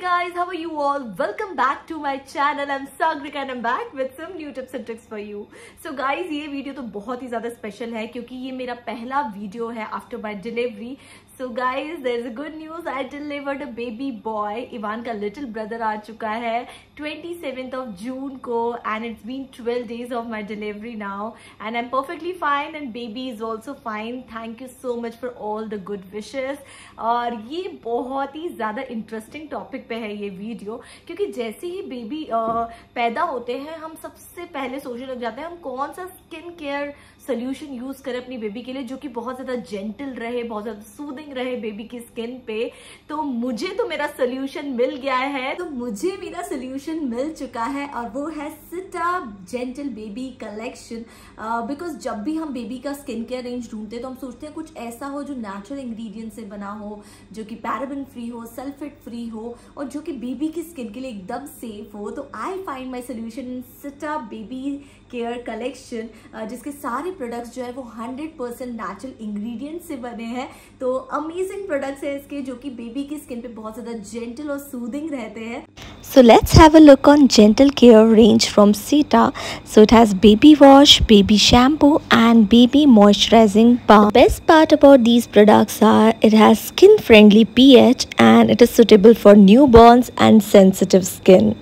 guys, how are you all? Welcome back to my channel. I'm Sagrika and I'm back with some new tips and tricks for you. So guys, ये video तो बहुत ही ज़्यादा special है क्योंकि ये मेरा पहला वीडियो है after my delivery so guys there is good news I delivered a baby boy Ivan का लिटिल ब्रदर आ चुका है ट्वेंटी सेवेंथ ऑफ़ जून को and it's been twelve days of my delivery now and I am perfectly fine and baby is also fine thank you so much for all the good wishes और ये बहुत ही ज़्यादा interesting topic पे है ये video क्योंकि जैसे ही baby पैदा होते हैं, हम सबसे पहले सोचने लग जाते हैं, हम कौन सा स्किन केयर सोल्यूशन यूज़ करें अपनी बेबी के लिए, जो कि बहुत ज़्यादा जेंटल रहे, बहुत ज़्यादा सूदिंग रहे बेबी की स्किन पे तो मुझे तो मेरा सोल्यूशन मिल गया है। तो मुझे मेरा सोल्यूशन मिल चुका है और वो है सिटा जेंटल बेबी कलेक्शन बिकॉज़ जब भी हम बेबी का स्किन केयर रेंज ढूंढते हैं तो हम सोचते हैं कुछ ऐसा हो जो नेचुरल इंग्रेडिएंट से बना हो, जो कि पैराबिन फ्री हो सल्फेट फ्री हो, और जो कि बेबी की स्किन के लिए एकदम सेफ़ हो। तो I find my solution in सिटा baby care collection जिसके सारे प्रोडक्ट्स जो है वो 100 परसेंट नेचुरल इंग्रेडिएंट से बने हैं तो अमेजिंग प्रोडक्ट्स है इसके जो कि बेबी की स्किन पे बहुत ज़्यादा जेंटल और सूदिंग रहते हैं So let's have a look on Gentle Care range from Sita. So it has baby wash, baby shampoo and baby moisturizing balm. The best part about these products are it has skin friendly pH and it is suitable for newborns and sensitive skin.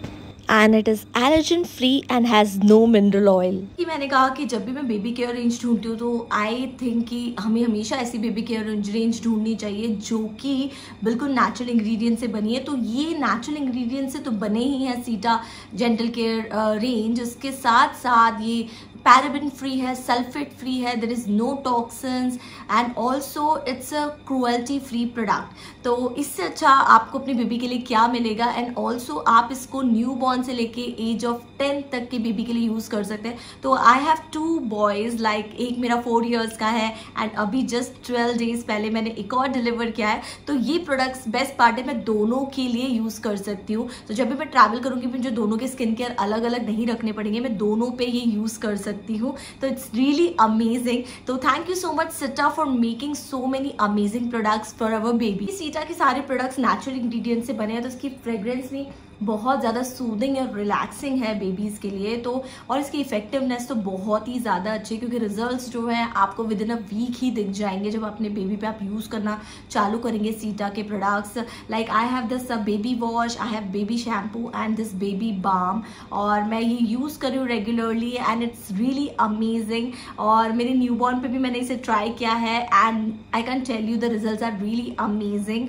And it is allergen free and has no mineral oil मैंने कहा कि जब भी मैं baby care range ढूंढती हूँ तो I think कि हमें हमेशा ऐसी बेबी केयर रेंज ढूंढनी चाहिए जो कि बिल्कुल नेचुरल इंग्रेडिएंट से बनी है। तो ये नेचुरल इंग्रेडिएंट से तो बने ही हैं सीटा जेंटल केयर रेंज उसके साथ साथ ये पैराबिन फ्री है सल्फेट फ्री है there is no toxins and also it's a cruelty free product तो इससे अच्छा आपको अपनी बेबी के लिए क्या मिलेगा? एंड ऑल्सो आप इसको न्यू बॉर्न से लेके एज ऑफ़ टेन तक के बेबी के लिए यूज़ कर सकते हैं। तो I have two boys like एक मेरा फोर ईयर्स का है एंड अभी जस्ट ट्वेल्व डेज़ पहले मैंने एक और डिलीवर किया है। तो ये प्रोडक्ट्स बेस्ट पार्ट है, मैं दोनों के लिए यूज़ कर सकती हूँ। तो जब भी मैं ट्रैवल करूँगी, मुझे दोनों के स्किन केयर अलग अलग नहीं रखने पड़ेंगे, मैं दोनों पे ये यूज़ कर सकती हूँ। तो इट्स रियली अमेजिंग तो थैंक यू सो मच सीटा for making so many amazing products for our baby सीटा के सारे प्रोडक्ट्स नेचुरल इंग्रीडियंट से बने हैं तो उसकी फ्रेग्रेंस भी बहुत ज़्यादा सूदिंग और रिलैक्सिंग है बेबीज़ के लिए तो और इसकी इफेक्टिवनेस तो बहुत ही ज़्यादा अच्छी है, क्योंकि रिजल्ट्स जो है आपको विद इन अ वीक ही दिख जाएँगे जब अपने बेबी पे आप यूज़ करना चालू करेंगे सीटा के products like I have this baby wash I have baby shampoo and this baby balm और मैं ये यूज़ कर हूँ regularly and it's really amazing और मेरे न्यू बॉर्न पर भी मैंने इसे ट्राई किया है and I can tell you the result are really amazing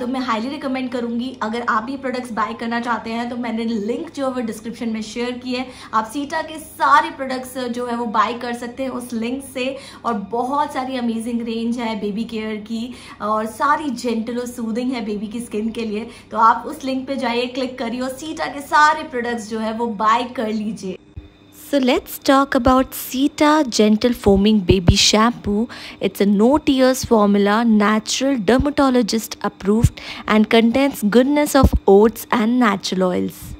तो मैं हाईली रिकमेंड करूँगी, अगर आप ये प्रोडक्ट्स बाय करना चाहते हैं तो मैंने लिंक जो है वो डिस्क्रिप्शन में शेयर की है। आप सीटा के सारे प्रोडक्ट्स जो है वो बाय कर सकते हैं उस लिंक से। और बहुत सारी अमेजिंग रेंज है बेबी केयर की, और सारी जेंटल और सूदिंग है बेबी की स्किन के लिए। तो आप उस लिंक पे जाइए क्लिक करिए और सीटा के सारे प्रोडक्ट्स जो है वो बाय कर लीजिए। So let's talk about Sita Gentle Foaming Baby Shampoo. It's a no tears formula, natural dermatologist approved and contains goodness of oats and natural oils.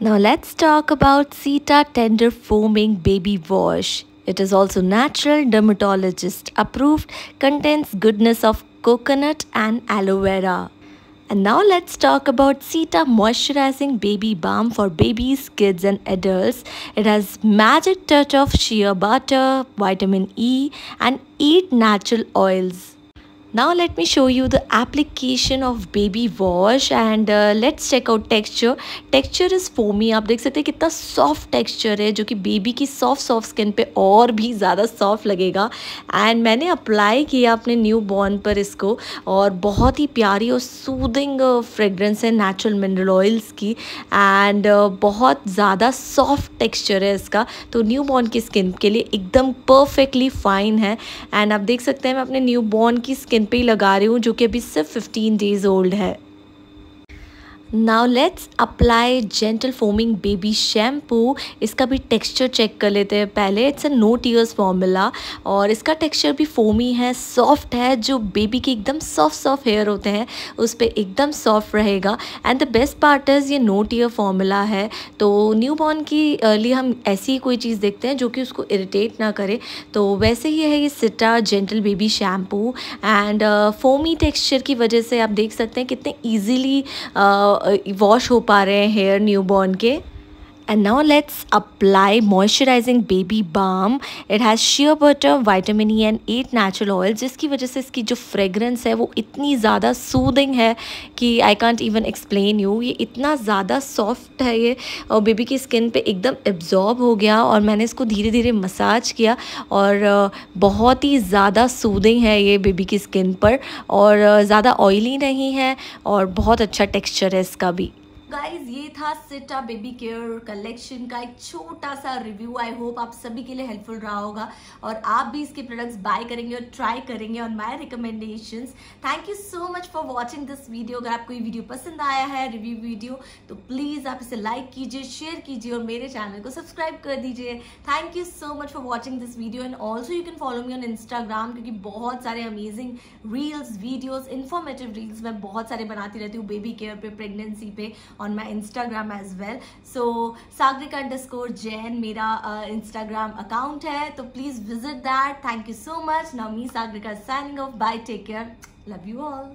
Now let's talk about Sita Tender Foaming Baby Wash. It is also natural dermatologist approved, contains goodness of coconut and aloe vera. And now let's talk about Sita Moisturizing Baby Balm for babies, kids and adults. It has magic touch of shea butter, vitamin E and 8 natural oils. Now let me show you the application of baby wash and uh, let's check out texture. Texture is foamy. आप देख सकते हैं कितना soft texture है जो कि baby की soft soft skin पे और भी ज़्यादा soft लगेगा and मैंने apply किया अपने बॉर्न पर इसको और बहुत ही प्यारी और सूदिंग फ्रेगरेंस है नेचुरल मिनरल ऑयल्स की एंड uh, बहुत ज़्यादा सॉफ्ट टेक्सचर है इसका तो बॉर्न की स्किन के लिए एकदम परफेक्टली फाइन है एंड आप देख सकते हैं मैं अपने बॉर्न की स्किन स्किन पे लगा रही हूँ जो कि अभी सिर्फ़ फिफ्टीन डेज़ ओल्ड है। Now let's apply gentle foaming baby shampoo इसका भी टेक्सचर चेक कर लेते हैं पहले. It's a no tears formula और इसका टेक्सचर भी फोमी है सॉफ्ट है, जो बेबी के एकदम सॉफ्ट सॉफ्ट हेयर होते हैं, उस पर एकदम सॉफ्ट रहेगा. And the best part is ये नो टीयर फॉर्मूला है. तो न्यू बॉर्न की लिए हम ऐसी ही कोई चीज़ देखते हैं जो कि उसको इरिटेट ना करे. तो वैसे ही है ये सिटा gentle baby shampoo and foamy texture की वजह से आप देख सकते हैं कितने ईजीली वॉश हो पा रहे हैं हेयर न्यूबॉर्न के। And now let's apply moisturizing baby balm. It has shea butter, vitamin E and 8 natural oil जिसकी वजह से इसकी जो फ्रेगरेंस है वो इतनी ज़्यादा सूदिंग है कि I can't even explain you ये इतना ज़्यादा सॉफ्ट है ये। और बेबी की स्किन पे एकदम एब्जॉर्ब हो गया और मैंने इसको धीरे धीरे मसाज किया और बहुत ही ज़्यादा सूदिंग है ये बेबी की स्किन पर और ज़्यादा ऑयली नहीं है और बहुत अच्छा टेक्स्चर है इसका भी। गाइज़ ये था सिटा बेबी केयर कलेक्शन का एक छोटा सा रिव्यू आई होप आप सभी के लिए हेल्पफुल रहा होगा और आप भी इसके प्रोडक्ट्स बाय करेंगे और ट्राई करेंगे on my recommendation thank you so much for watching this video अगर आपको ये वीडियो पसंद आया है रिव्यू वीडियो तो प्लीज़ आप इसे लाइक कीजिए शेयर कीजिए और मेरे चैनल को सब्सक्राइब कर दीजिए. Thank you so much for watching this video and also you can follow me on Instagram क्योंकि बहुत सारे amazing reels videos informative reels मैं बहुत सारे बनाती रहती हूँ बेबी केयर पे प्रेगनेंसी पे on my Instagram as well so Sagarika डिस्कोर Jain मेरा इंस्टाग्राम uh, अकाउंट है तो please visit that thank you so much Navami Sagarika signing off bye take care love you all